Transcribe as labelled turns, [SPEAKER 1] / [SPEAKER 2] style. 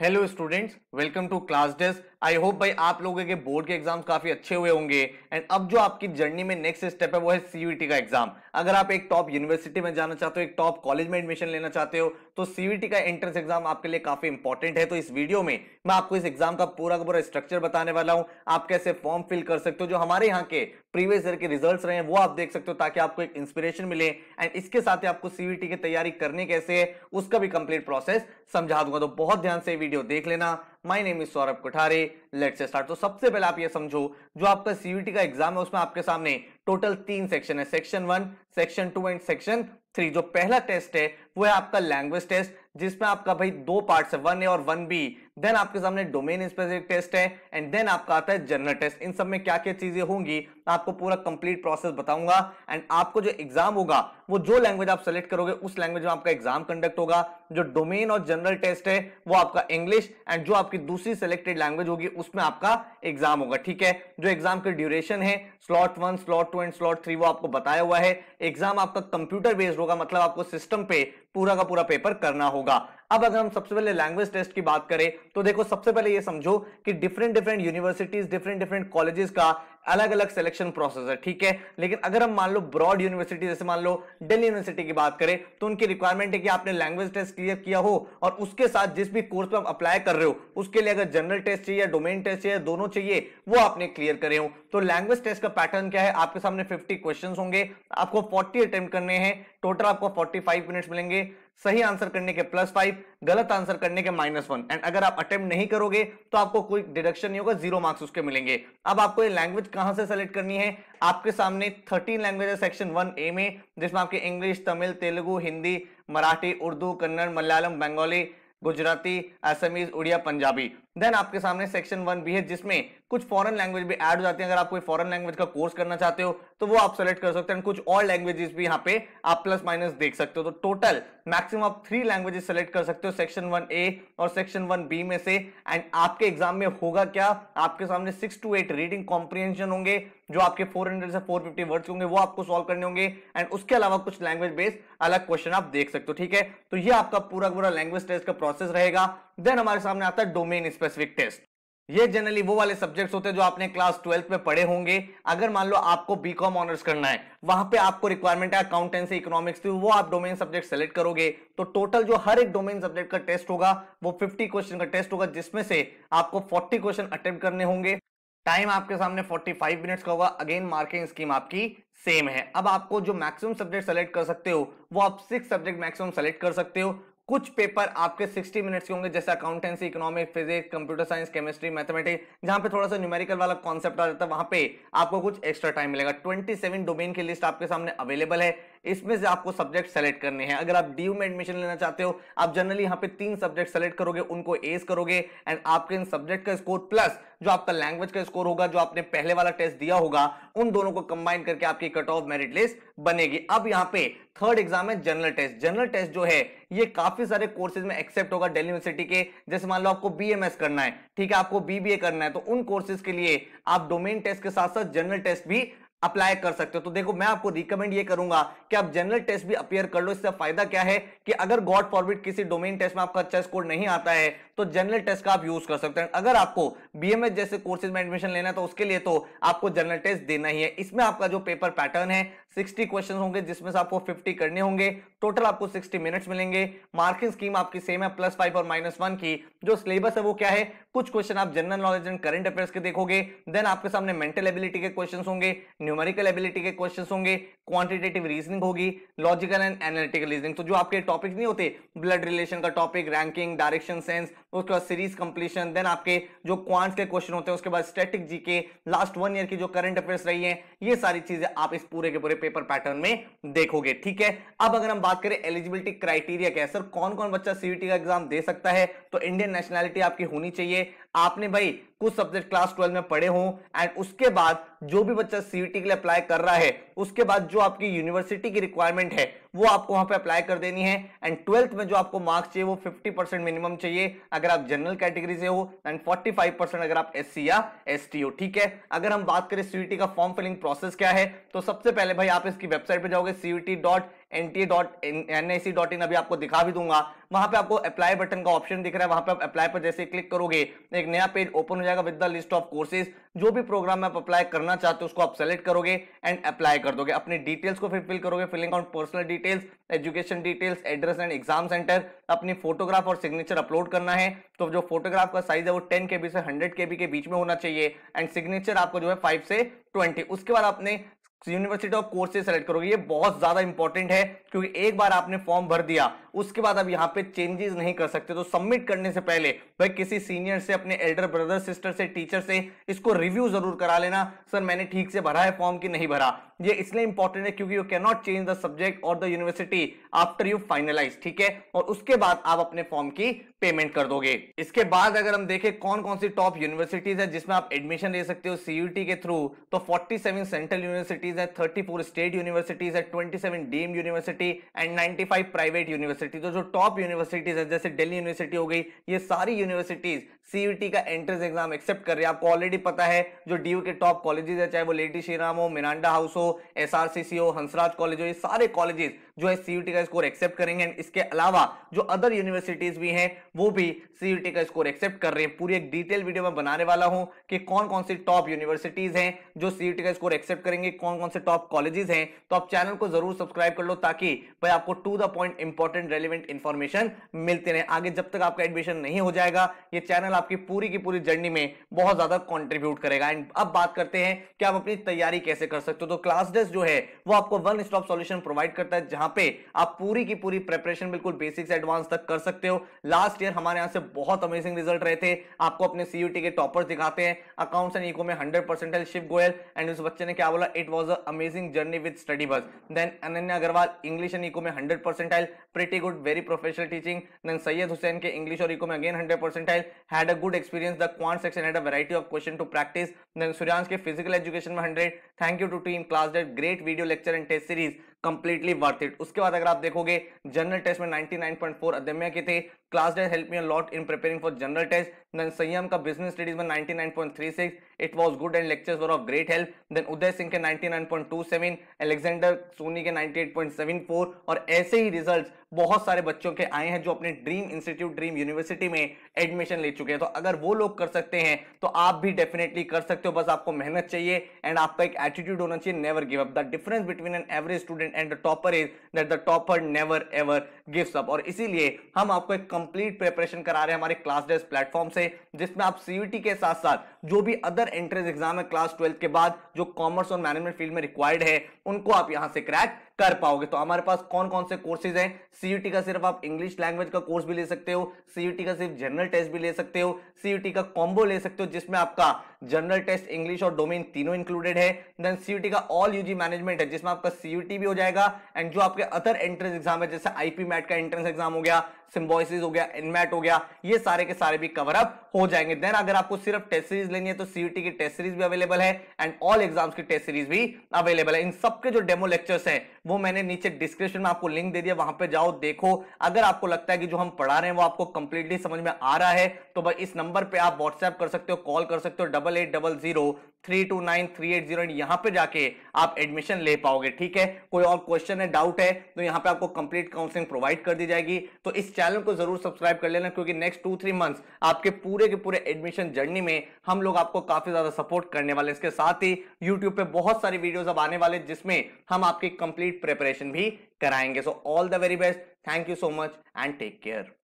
[SPEAKER 1] Hello students welcome to class desk I hope भाई आप लोगों के बोर्ड के एग्ज़ाम काफ़ी अच्छे हुए होंगे। एंड अब जो आपकी जर्नी में नेक्स्ट स्टेप है, वो है सीयूटी का एग्ज़ाम अगर आप एक टॉप यूनिवर्सिटी में जाना चाहते हो, एक टॉप कॉलेज में एडमिशन लेना चाहते हो तो सीयूटी का एंट्रेंस एग्ज़ाम आपके लिए काफ़ी इंपॉर्टेंट है। तो इस वीडियो में मैं आपको इस एग्ज़ाम का पूरा का पूरा स्ट्रक्चर बताने वाला हूँ। आप कैसे फॉर्म फिल कर सकते हो, जो हमारे यहाँ के प्रीवियस ईयर के रिज़ल्ट रहे हैं, वो आप देख सकते हो, ताकि आपको एक इंस्पिरेशन मिले। एंड इसके साथ ही आपको सीयूटी की तैयारी करने कैसे है, उसका भी कंप्लीट प्रोसेस समझा दूँगा। तो बहुत ध्यान से वीडियो देख लेना। My name is Saurabh Kothare let's start तो सबसे पहले आप ये समझो, जो आपका सीयूटी का एग्ज़ाम है, उसमें आपके सामने टोटल तीन सेक्शन है। Section one section two and section three जो पहला टेस्ट है, वो है आपका लैंग्वेज टेस्ट जिसमें आपका भाई दो पार्ट है वन ए और वन बी देन आपके सामने डोमेन स्पेसिफिक टेस्ट है एंड देन आपका आता है जनरल टेस्ट इन सब में क्या क्या चीज़ें होंगी आपको पूरा कंप्लीट प्रोसेस बताऊँगा एंड आपको जो एग्ज़ाम होगा, वो जो लैंग्वेज आप सेलेक्ट करोगे, उस लैंग्वेज में आपका एग्ज़ाम कंडक्ट होगा. जो डोमेन और जनरल टेस्ट है, वो आपका इंग्लिश एंड जो आपकी दूसरी सेलेक्टेड लैंग्वेज होगी, उसमें आपका एग्ज़ाम होगा, ठीक है? जो एग्ज़ाम की ड्यूरेशन है slot one slot two and slot three वो आपको बताया हुआ है. एग्ज़ाम आपका कंप्यूटर बेस्ड होगा मतलब आपको सिस्टम पे पूरा का पूरा पेपर करना होगा। अब अगर हम सबसे पहले लैंग्वेज टेस्ट की बात करें तो देखो सबसे पहले ये समझो कि different different universities different different colleges का अलग अलग सिलेक्शन प्रोसेस है, ठीक है? लेकिन अगर हम मान लो ब्रॉड यूनिवर्सिटी जैसे मान लो दिल्ली यूनिवर्सिटी की बात करें तो उनकी रिक्वायरमेंट है कि आपने लैंग्वेज टेस्ट क्लियर किया हो और उसके साथ जिस भी कोर्स में आप अप्लाई कर रहे हो, उसके लिए अगर जनरल टेस्ट चाहिए डोमेन टेस्ट चाहिए दोनों चाहिए, वो आपने क्लियर करे हो। तो लैंग्वेज टेस्ट का पैटर्न क्या है? आपके सामने फिफ्टी क्वेश्चन होंगे। आपको फोर्टी अटेम्प्ट करने हैं। टोटल आपको फोर्टी मिनट्स मिलेंगे। सही आंसर करने के प्लस फाइव गलत आंसर करने के माइनस वन। एंड अगर आप अटेम्प्ट नहीं करोगे तो आपको कोई डिडक्शन नहीं होगा, ज़ीरो मार्क्स उसके मिलेंगे। अब आपको ये लैंग्वेज कहाँ से सेलेक्ट करनी है? आपके सामने थर्टीन लैंग्वेज है सेक्शन वन ए में, जिसमें आपके इंग्लिश तमिल तेलुगु हिंदी मराठी उर्दू कन्नड़ मलयालम बंगाली गुजराती असमीज उड़िया पंजाबी देन आपके सामने सेक्शन वन भी है, जिसमें कुछ फॉरेन लैंग्वेज भी ऐड हो जाती है। अगर आप कोई फॉरेन लैंग्वेज का कोर्स करना चाहते हो तो वो आप सेलेक्ट कर सकते हैं। कुछ और लैंग्वेजेस भी यहाँ पे आप प्लस माइनस देख सकते हो। तो टोटल मैक्सिमम आप थ्री लैंग्वेजेस सेलेक्ट कर सकते हो सेक्शन वन ए और सेक्शन वन बी में से। एंड आपके एग्ज़ाम में होगा क्या? आपके सामने six two eight reading comprehension होंगे, जो आपके 400 से 450 वर्ड्स होंगे, वो आपको सॉल्व करने होंगे। एंड उसके अलावा कुछ लैंग्वेज बेस्ड अलग क्वेश्चन आप देख सकते हो, ठीक है? तो ये आपका पूरा पूरा लैंग्वेज टेस्ट का प्रोसेस रहेगा देन हमारे सामने आता है डोमेन स्पेसिफिक टेस्ट ये जनरली वो वाले सब्जेक्ट्स होते हैं जो आपने क्लास ट्वेल्थ में पढ़े होंगे। अगर मान लो आपको बीकॉम ऑनर्स करना है, वहाँ पे आपको रिक्वायरमेंट है अकाउंटेंसी इकोनॉमिक्स की वो आप डोमेन सब्जेक्ट सेलेक्ट करोगे। तो टोटल जो हर एक डोमेन सब्जेक्ट का टेस्ट होगा, वो 50 क्वेश्चन का टेस्ट होगा, जिसमें से आपको 40 क्वेश्चन अटेम्प्ट करने होंगे। टाइम आपके सामने 45 मिनट्स का होगा। अगेन मार्किंग स्कीम आपकी सेम है। अब आपको जो मैक्सिमम सब्जेक्ट सेलेक्ट कर सकते हो, वो आप सिक्स सब्जेक्ट मैक्सिमम सेलेक्ट कर सकते हो। कुछ पेपर आपके 60 मिनट्स के होंगे, जैसे accountancy economic physics computer science chemistry mathematics जहाँ पे थोड़ा सा न्यूमेरिकल वाला कॉन्सेप्ट आ जाता है, वहाँ पे आपको कुछ एक्स्ट्रा टाइम मिलेगा। 27 डोमेन की लिस्ट आपके सामने अवेलेबल है। इसमें से आपको सब्जेक्ट सेलेक्ट करने हैं। अगर आप डी में एडमिशन लेना चाहते हो, आप जनरली यहाँ पे तीन सब्जेक्ट सेलेक्ट करोगे, उनको एस करोगे एंड आपके इन सब्जेक्ट का स्कोर प्लस जो आपका लैंग्वेज का स्कोर होगा, जो आपने पहले वाला टेस्ट दिया होगा, उन दोनों को कंबाइन करके आपकी कट ऑफ़ मेरिट लिस्ट बनेगी। अब यहाँ पे थर्ड एग्ज़ाम है जनरल टेस्ट जनरल टेस्ट जो है, ये काफ़ी सारे कोर्सेज में एक्सेप्ट होगा दिल्ली यूनिवर्सिटी के। जैसे मान लो आपको बीएमएस करना है, ठीक है, आपको बीबीए करना है तो उन कोर्सेज के लिए आप डोमेन टेस्ट के साथ साथ जनरल टेस्ट भी अप्लाई कर सकते हो। तो देखो, मैं आपको रिकमेंड ये करूँगा कि आप जनरल टेस्ट भी अपियर कर लो। इससे फ़ायदा क्या है कि अगर गॉड फॉरबिट किसी डोमेन टेस्ट में आपका अच्छा स्कोर नहीं आता है तो जनरल टेस्ट का आप यूज़ कर सकते हैं। अगर आपको बीएमएस जैसे कोर्सेज में एडमिशन लेना है तो उसके लिए तो आपको जनरल टेस्ट देना ही है। इसमें आपका जो पेपर पैटर्न है 60 क्वेश्चन होंगे, जिसमें से आपको 50 करने होंगे। टोटल आपको 60 मिनट्स मिलेंगे। मार्किंग स्कीम आपकी सेम है प्लस फाइव और माइनस वन की। जो सिलेबस है वो क्या है? कुछ क्वेश्चन आप general knowledge and current affairs के देखोगे। देन आपके सामने मेंटल एबिलिटी के क्वेश्चन होंगे न्यूमेरिकल एबिलिटी के क्वेश्चन होंगे क्वांटिटेटिव रीजनिंग होगी लॉजिकल एंड एनालिटिकल रीजनिंग तो जो आपके टॉपिक नहीं होते ब्लड रिलेशन का टॉपिक रैंकिंग डायरेक्शन सेंस उसके बाद सीरीज़ कंप्लीशन देन आपके जो क्वांट के क्वेश्चन होते हैं, उसके बाद static GK last one year की जो करंट अफेयर्स रही है, ये सारी चीज़ें आप इस पूरे के पूरे पेपर पैटर्न में देखोगे, ठीक है? अब अगर हम बात करें एलिजिबिलिटी क्राइटेरिया क्या है सर कौन कौन बच्चा सीयूटी का एग्ज़ाम दे सकता है? तो इंडियन नेशनैलिटी आपकी होनी चाहिए। आपने भाई कुछ सब्जेक्ट क्लास ट्वेल्व में पढ़े हो एंड उसके बाद जो भी बच्चा सीयूटी के लिए अप्लाई कर रहा है, उसके बाद जो आपकी यूनिवर्सिटी की रिक्वायरमेंट है वो आपको वहाँ पे अप्लाई कर देनी है। एंड ट्वेल्थ में जो आपको मार्क्स चाहिए, वो 50 परसेंट मिनिमम चाहिए। अगर आप जनरल कैटेगरी से हो एंड 45 परसेंट अगर आप एससी या एसटी हो, ठीक है? अगर हम बात करें सीयूटी का फॉर्म फिलिंग प्रोसेस क्या है तो सबसे पहले भाई आप इसकी वेबसाइट पर जाओगे सीयूटी डॉट एन अभी आपको दिखा भी दूँगा। वहाँ पे आपको अप्लाई बटन का ऑप्शन दिख रहा है। वहाँ पे आप अप्लाई पर जैसे क्लिक करोगे, एक नया पेज ओपन हो जाएगा with the list of courses जो भी प्रोग्राम में आप अप्लाई करना चाहते हो, उसको आप सेलेक्ट करोगे एंड अप्लाई कर दोगे। अपनी डिटेल्स को फिर फिल करोगे filling out personal details education details address and exam centre अपनी फोटोग्राफ और सिग्नेचर अपलोड करना है। तो जो फोटोग्राफ का साइज़ है, वो टेन से हंड्रेड के के बीच में होना चाहिए। एंड सिग्नेचर आपको जो है फाइव से ट्वेंटी उसके बाद आपने यूनिवर्सिटी ऑफ़ कोर्सेज सेलेक्ट करोगे। ये बहुत ज़्यादा इंपॉर्टेंट है, क्योंकि एक बार आपने फॉर्म भर दिया, उसके बाद आप यहाँ पे चेंजेस नहीं कर सकते। तो सबमिट करने से पहले भाई किसी सीनियर से, अपने एल्डर ब्रदर सिस्टर से टीचर से इसको रिव्यू ज़रूर करा लेना। सर, मैंने ठीक से भरा है फॉर्म की नहीं भरा? ये इसलिए इंपॉर्टेंट है क्योंकि you can not change the subject और the university after you finalise ठीक है? और उसके बाद आप अपने फॉर्म की पेमेंट कर दोगे। इसके बाद अगर हम देखें कौन कौन सी टॉप यूनिवर्सिटीज है जिसमें आप एडमिशन ले सकते हो सीयूटी के थ्रू तो 47 सेंट्रल यूनिवर्सिटीज है 34 स्टेट यूनिवर्सिटीज है 27 deemed university and 95 private university तो जो टॉप यूनिवर्सिटीज है, जैसे दिल्ली यूनिवर्सिटी हो गई, ये सारी यूनिवर्सिटीज सीयूटी का एंट्रेंस एग्ज़ाम एक्सेप्ट कर रही है। आपको ऑलरेडी पता है, जो डीयू के टॉप कॉलेजेस है, चाहे वो लेडी श्रीराम हो मिरांडा हाउस हो एस हो हंसराज कॉलेज हो ये सारे कॉलेजेस जो है सीयूटी का स्कोर एक्सेप्ट करेंगे एंड इसके अलावा जो अदर यूनिवर्सिटीज भी हैं, वो भी सीयूटी का स्कोर एक्सेप्ट कर रहे हैं। पूरी एक डिटेल वीडियो में बनाने वाला हूँ कि कौन कौन सी टॉप यूनिवर्सिटीज हैं जो सीयूटी का स्कोर एक्सेप्ट करेंगे कौन कौन से टॉप कॉलेजेस हैं। तो आप चैनल को ज़रूर सब्सक्राइब कर लो ताकि भाई आपको to the point important relevant information मिलते रहे। आगे जब तक आपका एडमिशन नहीं हो जाएगा, ये चैनल आपकी पूरी की पूरी जर्नी में बहुत ज़्यादा कॉन्ट्रीब्यूट करेगा। एंड अब बात करते हैं कि आप अपनी तैयारी कैसे कर सकते हो। तो क्लास डेस्ट जो है, वो आपको वन स्टॉप सोल्यूशन प्रोवाइड करता है, जहाँ पे आप पूरी की पूरी प्रेपरेशन बिल्कुल बेसिक से एडवांस तक कर सकते हो। लास्ट ईयर हमारे यहाँ से बहुत अमेजिंग रिज़ल्ट रहे थे। आपको अपने सीयूटी के टॉपर्स दिखाते हैं। अकाउंट्स एंड इको में hundred percent Shiv Goyal and उस बच्चे ने क्या बोला? It was amazing journey with study बस then Ananya Agarwal English and eco में hundred percentile pretty good very professional teaching then Syed Hussain के इंग्लिश और इको में again hundred percentile had a good experience the quant section had a variety of question to practise then Suryansh के physical education में hundred thank you to team class date great video lecture and test series completely worth it उसके बाद अगर आप देखोगे general test में 99.4 अध्यम्य के the class that help me lot in preparing for general test then Sanyam का business studies में 99.36 it was good and lectures were of great help then Uday Singh के 99.27 अलेक्जेंडर सोनी के 98.74 और ऐसे ही रिजल्ट्स बहुत सारे बच्चों के आए हैं जो अपने ड्रीम इंस्टीट्यूट ड्रीम यूनिवर्सिटी में एडमिशन ले चुके हैं। तो अगर वो लोग कर सकते हैं तो आप भी डेफिनेटली कर सकते हो। बस आपको मेहनत चाहिए एंड आपका एक एटीट्यूड होना चाहिए never give up the difference between an average student and the topper is that the topper never ever gives up और इसीलिए हम आपको एक कंप्लीट प्रिपरेशन करा रहे हैं हमारे क्लास डेस्क प्लेटफॉर्म से, जिसमें आप सीयूटी के साथ साथ जो भी अदर एंट्रेंस एग्ज़ाम है क्लास ट्वेल्थ के बाद, जो कॉमर्स और मैनेजमेंट फ़ील्ड में रिक्वायर्ड है, उनको आप यहाँ से क्रैक कर पाओगे। तो हमारे पास कौन कौन से कोर्सेज हैं? सीयूटी का सिर्फ़ आप इंग्लिश लैंग्वेज का कोर्स भी ले सकते हो सीयूटी का सिर्फ़ जनरल टेस्ट भी ले सकते हो सीयूटी का कॉम्बो ले सकते हो, जिसमें आपका जनरल टेस्ट इंग्लिश और डोमेन तीनों इंक्लूडेड है। देन सीयूटी का ऑल यूजी मैनेजमेंट है, जिसमें आपका सीयूटी भी हो जाएगा एंड जो आपके अदर एंट्रेंस एग्ज़ाम है, जैसे आईपी मैट का एंट्रेंस एग्ज़ाम हो गया सिम्बोसिस हो गया इनमैट हो गया, ये सारे के सारे भी कवर अप हो जाएँगे। देन अगर आपको सिर्फ़ टेस्ट सीरीज़ लेनी है तो सीयूटी की टेस्ट सीरीज़ भी अवेलेबल है एंड ऑल एग्ज़ाम्स की टेस्ट सीरीज़ भी अवेलेबल है। इन सबके जो डेमो लेक्चर्स हैं वो मैंने नीचे डिस्क्रिप्शन में आपको लिंक दे दिया, वहाँ पे जाओ, देखो। अगर आपको लगता है कि जो हम पढ़ा रहे हैं वो आपको कंप्लीटली समझ में आ रहा है तो भाई इस नंबर पे आप व्हाट्सएप कर सकते हो कॉल कर सकते हो double eight double zero three two nine three eight zero यहाँ पे जाके आप एडमिशन ले पाओगे, ठीक है? कोई और क्वेश्चन है डाउट है तो यहाँ पे आपको कंप्लीट काउंसलिंग प्रोवाइड कर दी जाएगी। तो इस चैनल को ज़रूर सब्सक्राइब कर लेना, क्योंकि नेक्स्ट टू थ्री मंथ्स आपके पूरे के पूरे एडमिशन जर्नी में हम लोग आपको काफ़ी ज़्यादा सपोर्ट करने वाले इसके साथ ही यूट्यूब पे बहुत सारी वीडियोस अब आने वाले जिसमें हम आपकी कंप्लीट प्रिपरेशन भी कराएँगे। So all the very best thank you so much and take care